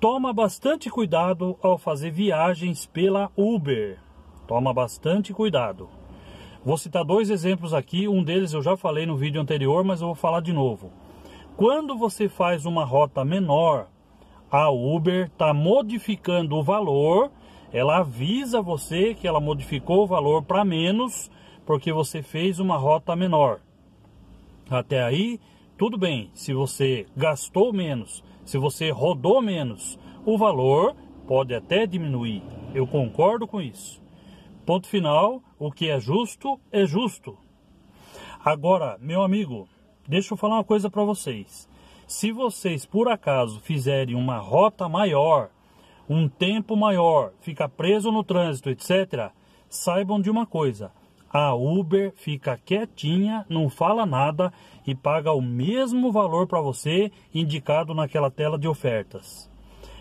Toma bastante cuidado ao fazer viagens pela Uber. Toma bastante cuidado. Vou citar dois exemplos aqui, um deles eu já falei no vídeo anterior, mas eu vou falar de novo. Quando você faz uma rota menor, a Uber está modificando o valor, ela avisa você que ela modificou o valor para menos, porque você fez uma rota menor. Até aí, tudo bem, se você gastou menos, se você rodou menos, o valor pode até diminuir. Eu concordo com isso. Ponto final, o que é justo é justo. Agora, meu amigo, deixa eu falar uma coisa para vocês. Se vocês por acaso fizerem uma rota maior, um tempo maior, fica preso no trânsito, etc., saibam de uma coisa: a Uber fica quietinha, não fala nada e paga o mesmo valor para você indicado naquela tela de ofertas.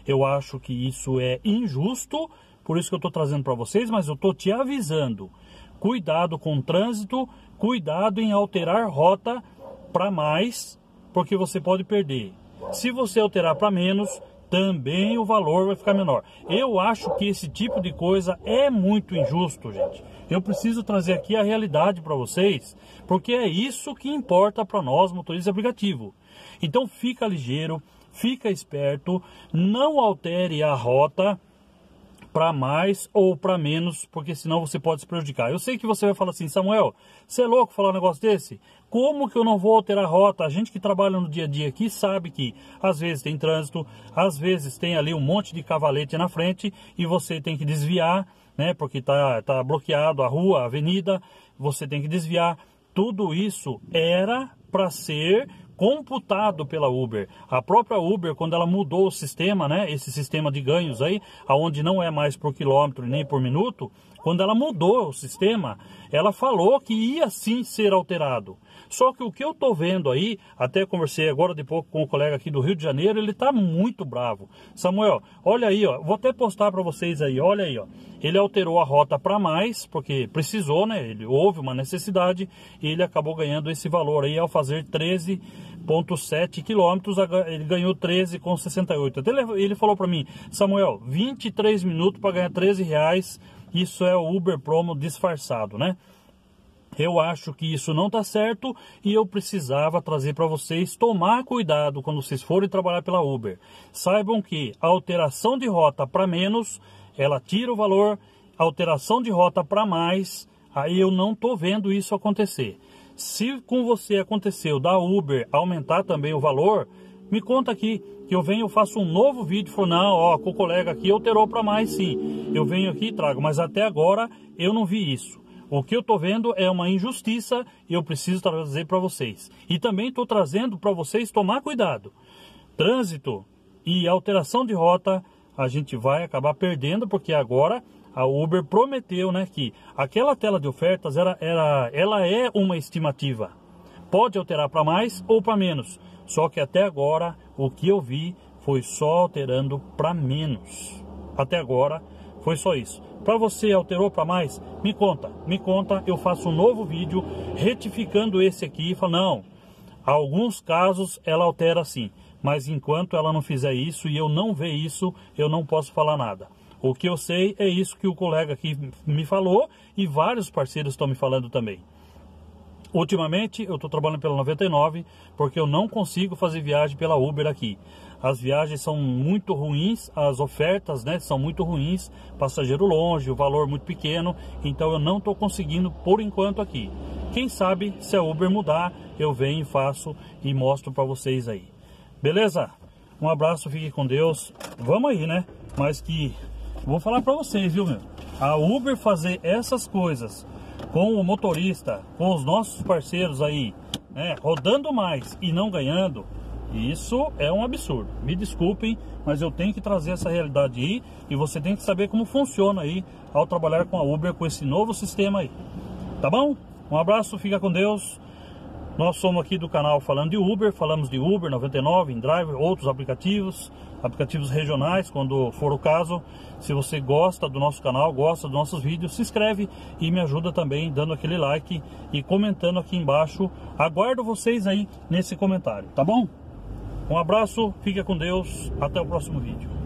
Eu acho que isso é injusto, por isso que eu estou trazendo para vocês, mas eu estou te avisando. Cuidado com o trânsito, cuidado em alterar rota para mais, porque você pode perder. Se você alterar para menos, também o valor vai ficar menor. Eu acho que esse tipo de coisa é muito injusto, gente. Eu preciso trazer aqui a realidade para vocês, porque é isso que importa para nós, motoristas aplicativo. Então fica ligeiro, fica esperto, não altere a rota para mais ou para menos, porque senão você pode se prejudicar. Eu sei que você vai falar assim, Samuel, você é louco falar um negócio desse? Como que eu não vou alterar a rota? A gente que trabalha no dia a dia aqui sabe que às vezes tem trânsito, às vezes tem ali um monte de cavalete na frente e você tem que desviar, né? Porque tá, tá bloqueado a rua, a avenida, você tem que desviar. Tudo isso era para ser computado pela Uber. A própria Uber, quando ela mudou o sistema, né, esse sistema de ganhos aí, aonde não é mais por quilômetro nem por minuto, quando ela mudou o sistema, ela falou que ia sim ser alterado. Só que o que eu tô vendo aí, até conversei agora de pouco com o um colega aqui do Rio de Janeiro, ele tá muito bravo. Samuel, olha aí, ó, vou até postar para vocês aí, olha aí, ó. Ele alterou a rota para mais, porque precisou, né? Ele houve uma necessidade e ele acabou ganhando esse valor aí ao fazer 13,7 quilômetros, ele ganhou 13,68. Até ele, ele falou para mim, Samuel, 23 minutos para ganhar 13 reais, isso é o Uber Promo disfarçado, né? Eu acho que isso não está certo e eu precisava trazer para vocês tomar cuidado quando vocês forem trabalhar pela Uber. Saibam que a alteração de rota para menos, ela tira o valor, alteração de rota para mais, aí eu não estou vendo isso acontecer. Se com você aconteceu da Uber aumentar também o valor, me conta aqui que eu venho, eu faço um novo vídeo, falou, não, ó, com o colega aqui alterou para mais sim. Eu venho aqui e trago, mas até agora eu não vi isso. O que eu estou vendo é uma injustiça e eu preciso trazer para vocês. E também estou trazendo para vocês tomar cuidado. Trânsito e alteração de rota a gente vai acabar perdendo porque agora a Uber prometeu né, que aquela tela de ofertas era, era, ela é uma estimativa. Pode alterar para mais ou para menos. Só que até agora o que eu vi foi só alterando para menos. Até agora foi só isso. Para você alterou para mais? Me conta, me conta, eu faço um novo vídeo retificando esse aqui e falo, não, alguns casos ela altera sim, mas enquanto ela não fizer isso e eu não ver isso, eu não posso falar nada. O que eu sei é isso que o colega aqui me falou e vários parceiros estão me falando também. Ultimamente eu estou trabalhando pela 99 porque eu não consigo fazer viagem pela Uber aqui. As viagens são muito ruins, as ofertas né, são muito ruins, passageiro longe, o valor muito pequeno, então eu não estou conseguindo por enquanto aqui. Quem sabe se a Uber mudar, eu venho, faço e mostro para vocês aí. Beleza? Um abraço, fique com Deus. Vamos aí, né? Mas que vou falar para vocês, viu, meu? A Uber fazer essas coisas com o motorista, com os nossos parceiros aí, né, rodando mais e não ganhando, isso é um absurdo. Me desculpem, mas eu tenho que trazer essa realidade aí e você tem que saber como funciona aí ao trabalhar com a Uber com esse novo sistema aí. Tá bom? Um abraço, fica com Deus. Nós somos aqui do canal falando de Uber, falamos de Uber 99, InDrive, outros aplicativos, aplicativos regionais, quando for o caso. Se você gosta do nosso canal, gosta dos nossos vídeos, se inscreve e me ajuda também dando aquele like e comentando aqui embaixo. Aguardo vocês aí nesse comentário, tá bom? Um abraço, fica com Deus, até o próximo vídeo.